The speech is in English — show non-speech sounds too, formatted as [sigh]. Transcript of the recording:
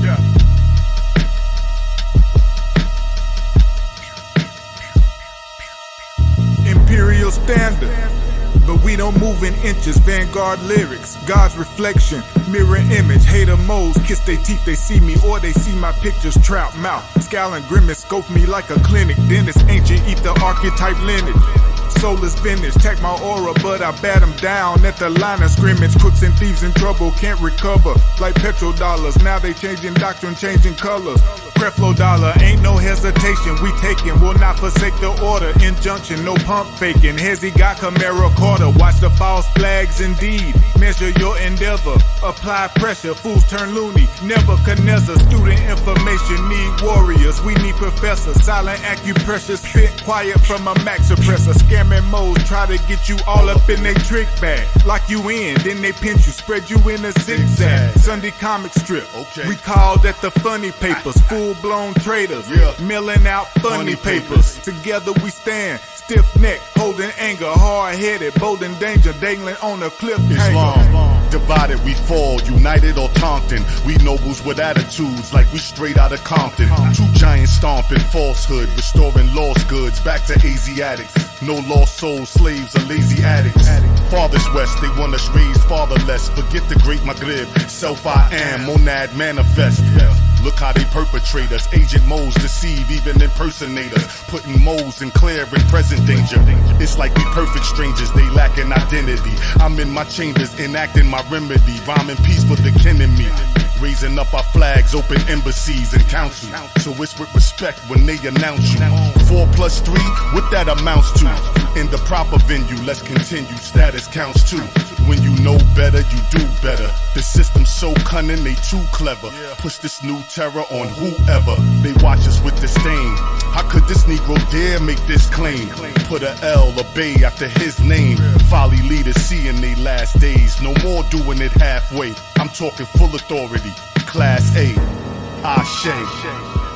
Yeah. Imperial standard. But we don't move in inches, vanguard lyrics, God's reflection, mirror image, hater moles, kiss they teeth, they see me, or they see my pictures, trout mouth, scowl and grimace, scope me like a clinic, dentist, ancient ether, archetype lineage. Soul is finished, take my aura, but I bat them down at the line of scrimmage. Crooks and thieves in trouble, can't recover. Like petrodollars, now they changing doctrine, changing colors. Creflo dollar, ain't no we taking, will not forsake the order. Injunction, no pump faking. Hezzy got Camaro Carter, watch the false flags indeed. Measure your endeavor, apply pressure, fools turn loony. Nebuchadnezzar, student information, need warriors, we need professors. Silent acupressure, spit quiet from a max suppressor. Scamming modes, try to get you all up in their trick bag. Lock you in, then they pinch you, spread you in a zigzag. Sunday comic strip, Okay. we called that the funny papers, [laughs] full blown traders, Yeah. milling out funny, papers. Together we stand, stiff neck, holding anger, hard headed, bold in danger, dangling on a cliff. Islam. Divided we fall, united or taunting. We nobles with attitudes like we straight out of Compton. Two giants stomping falsehood, restoring lost goods back to Asiatics. No lost souls, slaves or lazy addicts. Farthest west, they want us raised fatherless. Forget the great Maghrib, self I am, monad manifest. Look how they perpetrate us. Agent moles deceive, even impersonators. Putting moles in clear and present danger. It's like we perfect strangers, they lacking identity. I'm in my chambers, enacting my remedy. Rhyming peace for the kin in me. Raising up our flags, open embassies and council. So it's with respect when they announce you. Four plus three, what that amounts to. In the proper venue, let's continue. Status counts too. When you know better, you do better. The system's so cunning, they too clever. Push this new terror on whoever. They watch us with disdain. How could this Negro dare make this claim? Put a L, a Bey after his name. Folly leaders seeing they last days. No more doing it halfway. I'm talking full authority. Class A. Ah, Ashe. Real.